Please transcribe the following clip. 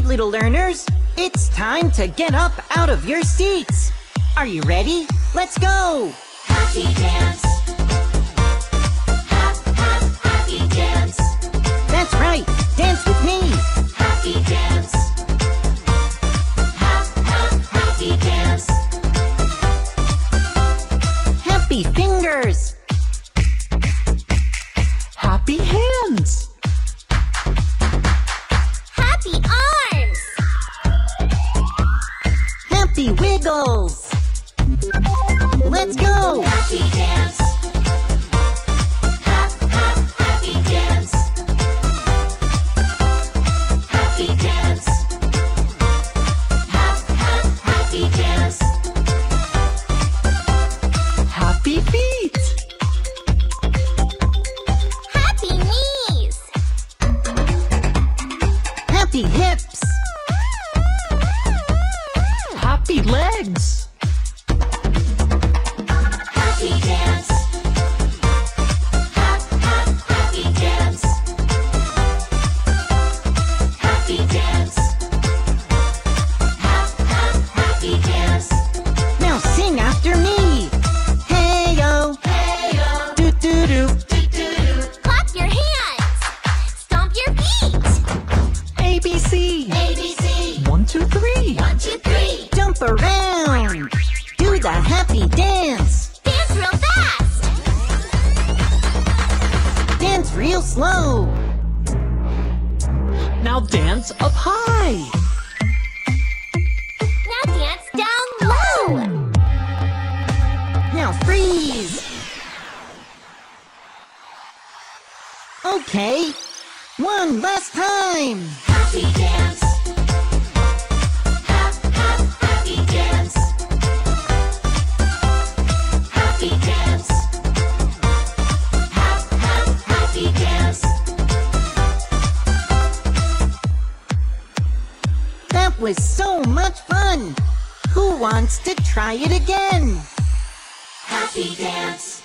Little learners, it's time to get up out of your seats. Are you ready? Let's go! Happy dance. Wiggles. Let's go! Happy dance. Hap, hap, happy dance. Happy dance. Hap, hap, happy dance. Happy feet. Happy knees. Happy hips, Happy legs. Happy dance. Hap, hap, happy dance. Happy dance. Hap, hap, happy dance. now sing after me. Hey yo, Hey-o, do do do. do-do-do. Clap your hands. Stomp your feet. ABC. ABC. One, two, three. One, two, three. Jump around, do the happy dance. Dance real fast. Dance real slow. Now dance up high. Now dance down low. Now freeze. Okay, one last time. Happy dance. That was so much fun. Who wants to try it again? Happy dance.